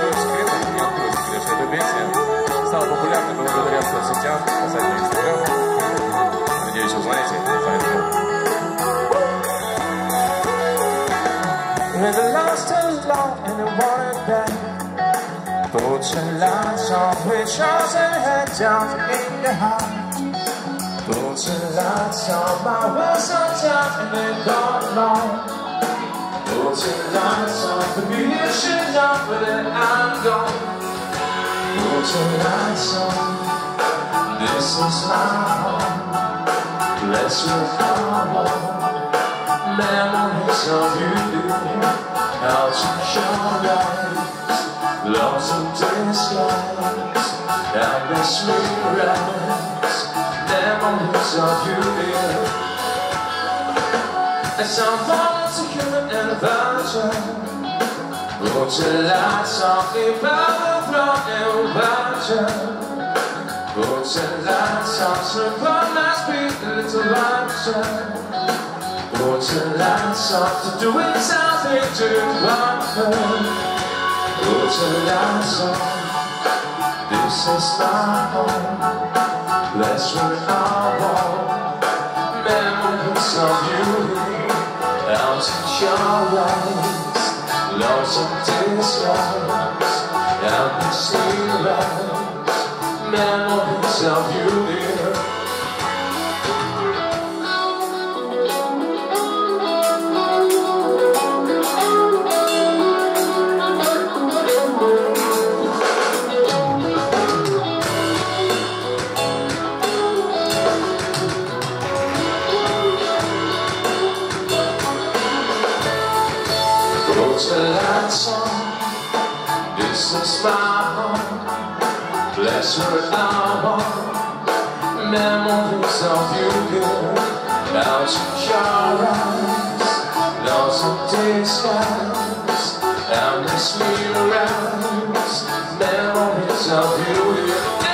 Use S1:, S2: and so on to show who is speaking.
S1: свою стала популярной благодаря соцсетям, касательно Инстаграма. Надеюсь, узнаете, the lost her love and the water bed and lights off with shores and head down in the heart Boats and lights off, my world's on top and they don't know Lights on, for me you should know that I'm gone. Your on, this is my home. Let's move on. Memories of you. Out of your eyes Lost in disguise. Endless mirrors Memories of you. As I'm falling human and virgin Put your light softly the throne and virgin Put your light softly upon my spirit to light Put your lights off to doing something to Put your lights on This is my home. Let's run our your eyes Lots of disguise And the sea Memories of you is my home Bless her our Memories of you good Out of your eyes Lost of disguise Endless mirrors Memories of you